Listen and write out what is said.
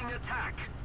Commencing attack.